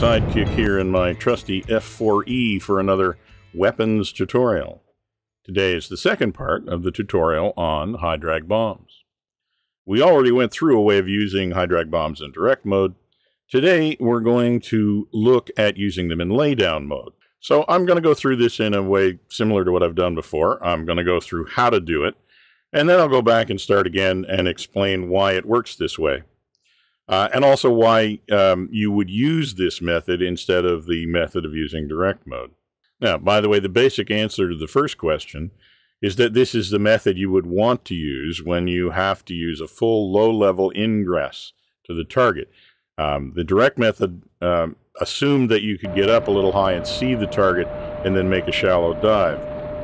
Sidekick here in my trusty F4E for another weapons tutorial. Today is the second part of the tutorial on high drag bombs. We already went through a way of using high drag bombs in direct mode. Today, we're going to look at using them in laydown mode. So I'm going to go through this in a way similar to what I've done before. I'm going to go through how to do it, and then I'll go back and start again and explain why it works this way. Uh, and also why um, you would use this method instead of the method of using direct mode. Now, by the way, the basic answer to the first question is that this is the method you would want to use when you have to use a full low-level ingress to the target. Um, the direct method um, assumed that you could get up a little high and see the target and then make a shallow dive.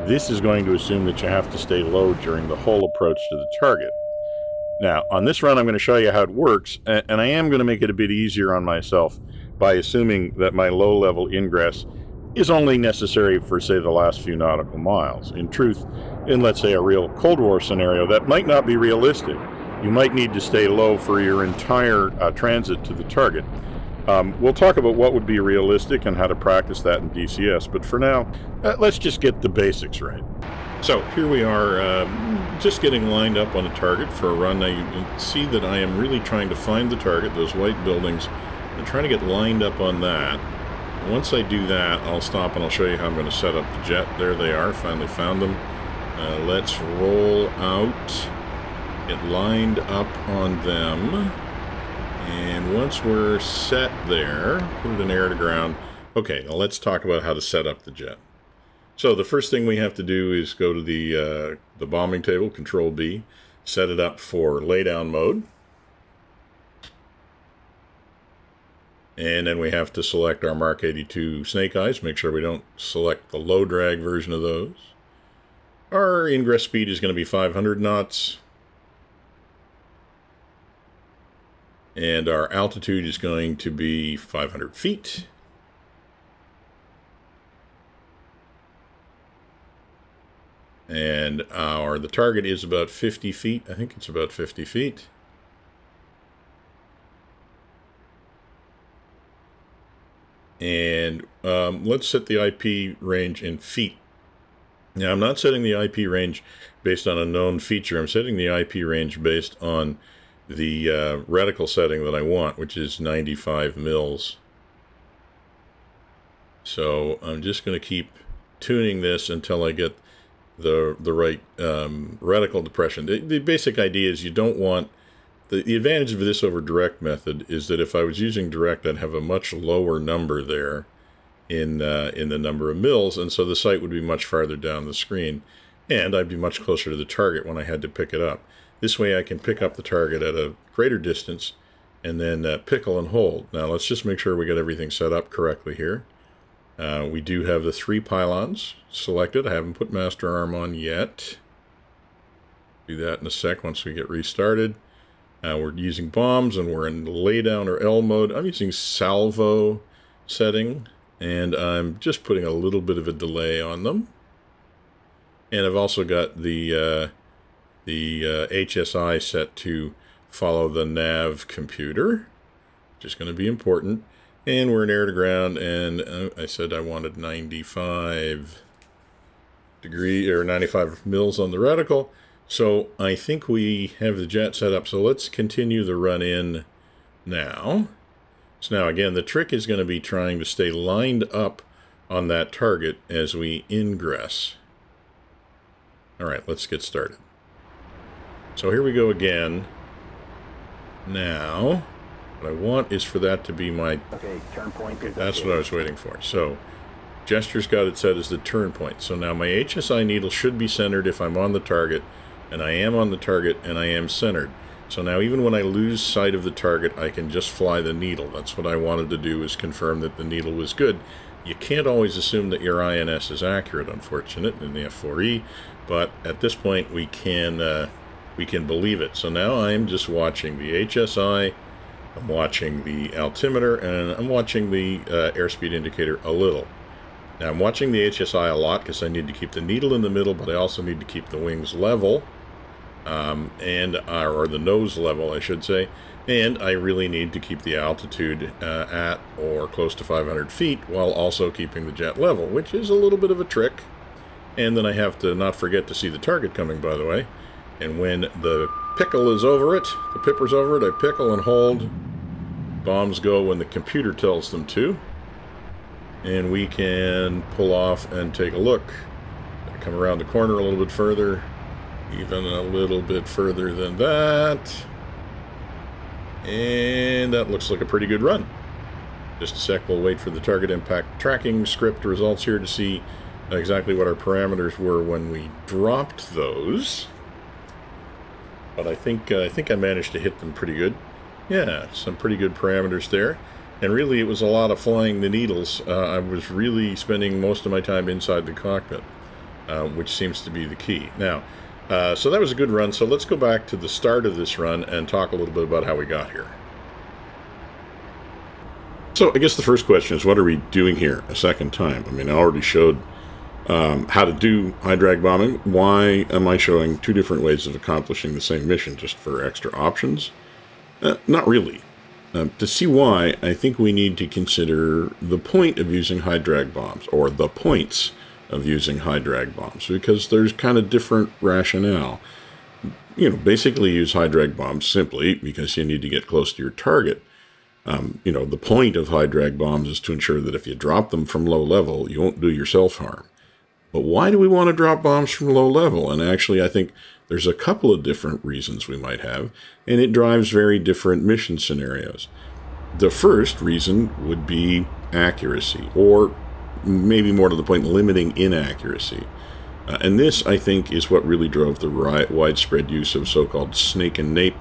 This is going to assume that you have to stay low during the whole approach to the target. Now, on this run, I'm going to show you how it works, and I am going to make it a bit easier on myself by assuming that my low-level ingress is only necessary for, say, the last few nautical miles. In truth, in, let's say, a real Cold War scenario, that might not be realistic. You might need to stay low for your entire uh, transit to the target. Um, we'll talk about what would be realistic and how to practice that in DCS, but for now, uh, let's just get the basics right. So here we are, uh, just getting lined up on a target for a run. Now you can see that I am really trying to find the target, those white buildings. I'm trying to get lined up on that. Once I do that, I'll stop and I'll show you how I'm going to set up the jet. There they are, finally found them. Uh, let's roll out, get lined up on them. And once we're set there, put it in air to ground. Okay, now let's talk about how to set up the jet. So the first thing we have to do is go to the, uh, the bombing table, Control B, set it up for laydown mode. And then we have to select our Mark 82 Snakeyes, make sure we don't select the low drag version of those. Our ingress speed is going to be 500 knots. And our altitude is going to be 500 feet. And our the target is about 50 feet. I think it's about 50 feet. And um, let's set the IP range in feet. Now, I'm not setting the IP range based on a known feature. I'm setting the IP range based on the uh, reticle setting that I want, which is 95 mils. So I'm just going to keep tuning this until I get the the right um, reticle depression. The, the, basic idea is you don't want the, the advantage of this over direct method is that if I was using direct, I'd have a much lower number there in uh, in the number of mils, and so the sight would be much farther down the screen, and I'd be much closer to the target when I had to pick it up. This way, I can pick up the target at a greater distance and then uh, pickle and hold. Now, let's just make sure we get everything set up correctly here. Uh, we do have the three pylons selected. I haven't put master arm on yet. Do that in a sec once we get restarted. Uh, we're using bombs and we're in laydown or L mode. I'm using salvo setting and I'm just putting a little bit of a delay on them. And I've also got the uh, the uh, HSI set to follow the nav computer, which is going to be important. And we're in air to ground, and uh, I said I wanted 95 degree or 95 mils on the reticle. So I think we have the jet set up. So let's continue the run in now. So now again, the trick is going to be trying to stay lined up on that target as we ingress. All right, let's get started. So here we go again. Now, what I want is for that to be my... Okay, turn point. That's what I was waiting for. So, Jester's got it set as the turn point. So now my HSI needle should be centered if I'm on the target, and I am on the target, and I am centered. So now even when I lose sight of the target, I can just fly the needle. That's what I wanted to do, is confirm that the needle was good. You can't always assume that your INS is accurate, unfortunate, in the F4E, but at this point we can, uh, we can believe it. So now I'm just watching the HSI, I'm watching the altimeter, and I'm watching the uh, airspeed indicator a little. Now I'm watching the HSI a lot because I need to keep the needle in the middle, but I also need to keep the wings level, um, and uh, or the nose level, I should say. And I really need to keep the altitude uh, at or close to 500 feet while also keeping the jet level, which is a little bit of a trick. And then I have to not forget to see the target coming, by the way. And when the pickle is over it, the pipper's over it, I pickle and hold. Bombs go when the computer tells them to. And we can pull off and take a look. Come around the corner a little bit further, even a little bit further than that. And that looks like a pretty good run. Just a sec, we'll wait for the target impact tracking script results here to see exactly what our parameters were when we dropped those. But I think uh, I think I managed to hit them pretty good. Yeah, some pretty good parameters there. And really, it was a lot of flying the needles. Uh, I was really spending most of my time inside the cockpit, uh, which seems to be the key. Now, uh, so that was a good run. So let's go back to the start of this run and talk a little bit about how we got here. So I guess the first question is, what are we doing here a second time? I mean, I already showed um, how to do high drag bombing. Why am I showing two different ways of accomplishing the same mission just for extra options? Uh, not really. Uh, to see why, I think we need to consider the point of using high drag bombs, or the points of using high drag bombs because there's kind of different rationale. You know, basically use high drag bombs simply because you need to get close to your target. Um, you know, the point of high drag bombs is to ensure that if you drop them from low level, you won't do yourself harm. But why do we want to drop bombs from low level? And actually, I think there's a couple of different reasons we might have, and it drives very different mission scenarios. The first reason would be accuracy, or maybe more to the point, limiting inaccuracy. Uh, and this, I think, is what really drove the widespread use of so called snake and nape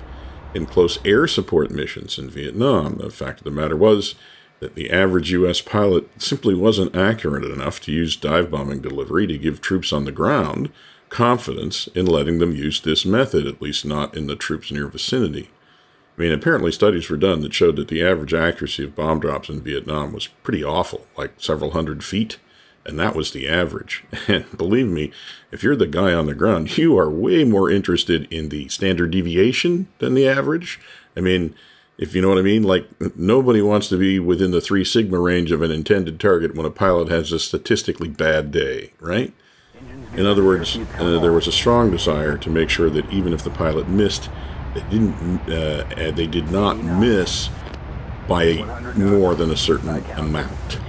in close air support missions in Vietnam. The fact of the matter was that the average U.S. pilot simply wasn't accurate enough to use dive bombing delivery to give troops on the ground confidence in letting them use this method, at least not in the troops near vicinity. I mean, apparently studies were done that showed that the average accuracy of bomb drops in Vietnam was pretty awful, like several hundred feet, and that was the average. And believe me, if you're the guy on the ground, you are way more interested in the standard deviation than the average. I mean, if you know what I mean, like nobody wants to be within the three sigma range of an intended target when a pilot has a statistically bad day, right? In other words, uh, there was a strong desire to make sure that even if the pilot missed, they didn't. Uh, they did not miss by more than a certain amount.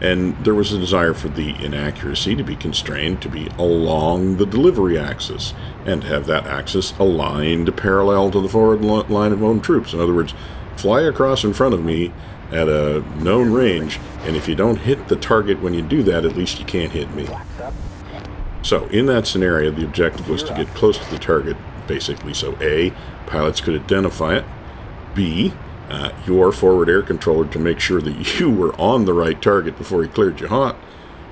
And there was a desire for the inaccuracy to be constrained to be along the delivery axis and have that axis aligned parallel to the forward line of own troops. In other words, fly across in front of me at a known range, and if you don't hit the target when you do that, at least you can't hit me. So, in that scenario, the objective was to get close to the target basically. So A, pilots could identify it. B, uh, your forward air controller to make sure that you were on the right target before he cleared you hot.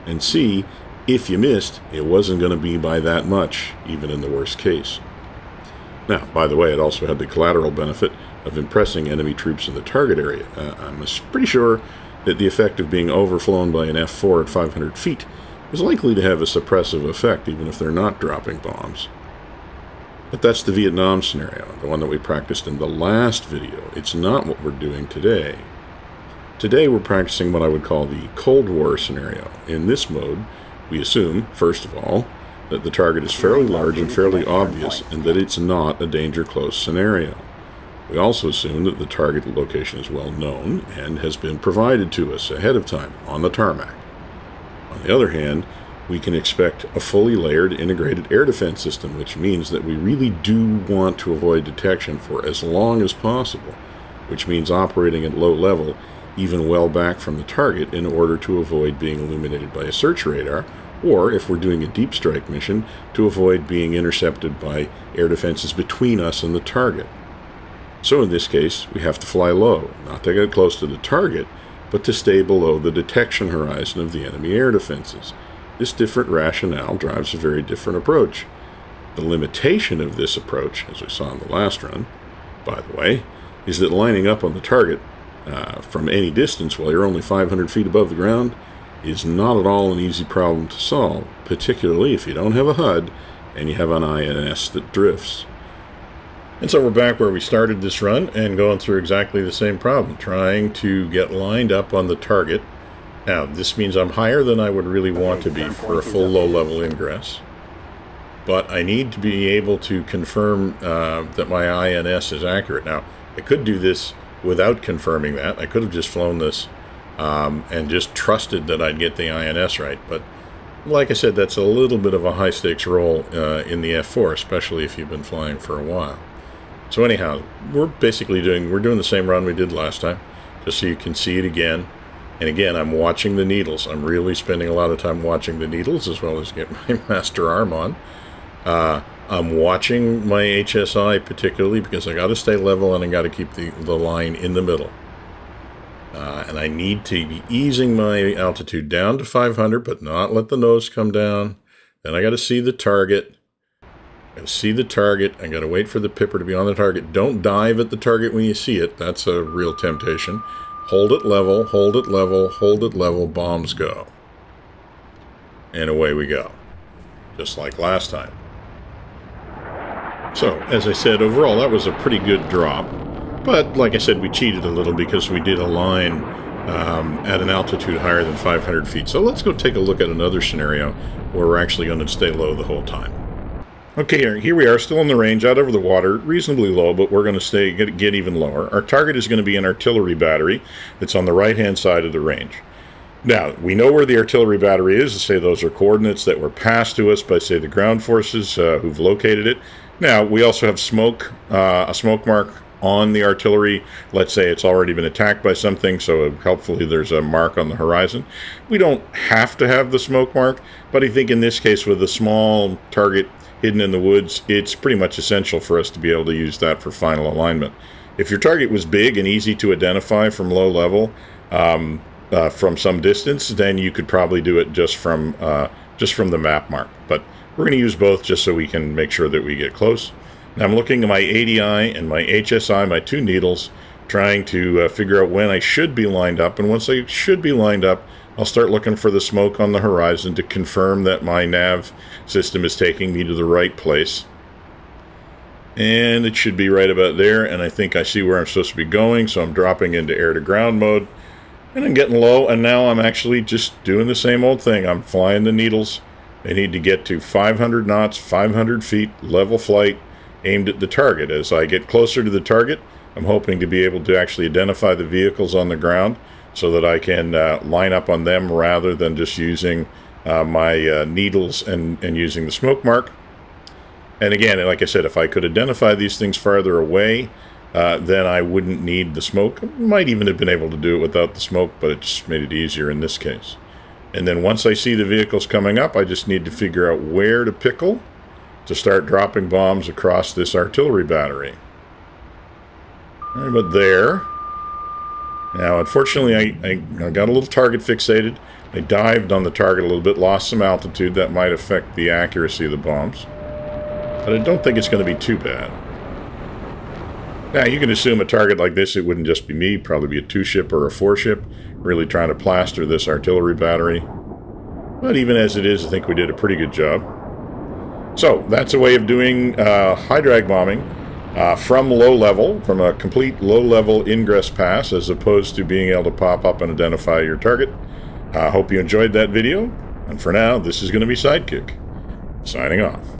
And C, if you missed, it wasn't going to be by that much, even in the worst case. Now, by the way, it also had the collateral benefit of impressing enemy troops in the target area. Uh, I'm pretty sure that the effect of being overflown by an F-4 at 500 feet is likely to have a suppressive effect, even if they're not dropping bombs. But that's the Vietnam scenario, the one that we practiced in the last video. It's not what we're doing today. Today we're practicing what I would call the Cold War scenario. In this mode, we assume, first of all, that the target is fairly large and fairly obvious, and that it's not a danger close scenario. We also assume that the target location is well known and has been provided to us ahead of time on the tarmac. On the other hand, we can expect a fully layered integrated air defense system, which means that we really do want to avoid detection for as long as possible, which means operating at low level, even well back from the target, in order to avoid being illuminated by a search radar, or if we're doing a deep strike mission, to avoid being intercepted by air defenses between us and the target. So in this case, we have to fly low, not to get close to the target, but to stay below the detection horizon of the enemy air defenses. This different rationale drives a very different approach. The limitation of this approach, as we saw in the last run, by the way, is that lining up on the target uh, from any distance while you're only 500 feet above the ground is not at all an easy problem to solve, particularly if you don't have a HUD and you have an INS that drifts. And so we're back where we started this run and going through exactly the same problem, trying to get lined up on the target. Now, this means I'm higher than I would really want to be for a full low-level ingress. But I need to be able to confirm uh, that my INS is accurate. Now, I could do this without confirming that. I could have just flown this um, and just trusted that I'd get the INS right. But like I said, that's a little bit of a high-stakes roll uh, in the F4, especially if you've been flying for a while. So anyhow, we're basically doing we're doing the same run we did last time, just so you can see it again. And again, I'm watching the needles. I'm really spending a lot of time watching the needles as well as get my master arm on. Uh, I'm watching my HSI particularly because I got to stay level and I got to keep the, the line in the middle. Uh, and I need to be easing my altitude down to 500, but not let the nose come down. Then I got to see the target. I see the target. I got to wait for the pipper to be on the target. Don't dive at the target when you see it. That's a real temptation. Hold it level, hold it level, hold it level, bombs go. And away we go. Just like last time. So, as I said, overall that was a pretty good drop. But, like I said, we cheated a little because we did a line um, at an altitude higher than 500 feet. So let's go take a look at another scenario where we're actually going to stay low the whole time. Okay, here we are, still in the range, out over the water, reasonably low, but we're going to stay get, get even lower. Our target is going to be an artillery battery that's on the right-hand side of the range. Now, we know where the artillery battery is. Say those are coordinates that were passed to us by, say, the ground forces uh, who've located it. Now, we also have smoke, uh, a smoke mark on the artillery. Let's say it's already been attacked by something, so hopefully there's a mark on the horizon. We don't have to have the smoke mark, but I think in this case with a small target hidden in the woods, it's pretty much essential for us to be able to use that for final alignment. If your target was big and easy to identify from low level, um, uh, from some distance, then you could probably do it just from uh, just from the map mark. But we're going to use both just so we can make sure that we get close. Now I'm looking at my ADI and my HSI, my two needles, trying to uh, figure out when I should be lined up. And once I should be lined up, I'll start looking for the smoke on the horizon to confirm that my nav system is taking me to the right place. And it should be right about there, and I think I see where I'm supposed to be going, so I'm dropping into air-to-ground mode. And I'm getting low, and now I'm actually just doing the same old thing. I'm flying the needles. They need to get to 500 knots, 500 feet, level flight, aimed at the target. As I get closer to the target, I'm hoping to be able to actually identify the vehicles on the ground so that I can uh, line up on them rather than just using uh, my uh, needles and, and using the smoke mark. And again, like I said, if I could identify these things farther away, uh, then I wouldn't need the smoke. I might even have been able to do it without the smoke, but it just made it easier in this case. And then once I see the vehicles coming up, I just need to figure out where to pickle to start dropping bombs across this artillery battery. Right about there. Now, unfortunately, I, I, I, got a little target fixated. I dived on the target a little bit, lost some altitude. That might affect the accuracy of the bombs. But I don't think it's going to be too bad. Now, you can assume a target like this, it wouldn't just be me, probably be a two-ship or a four-ship, really trying to plaster this artillery battery. But even as it is, I think we did a pretty good job. So, that's a way of doing uh, high drag bombing uh, from low level, from a complete low level ingress pass, as opposed to being able to pop up and identify your target. I uh, hope you enjoyed that video, and for now, this is going to be Sidekick, signing off.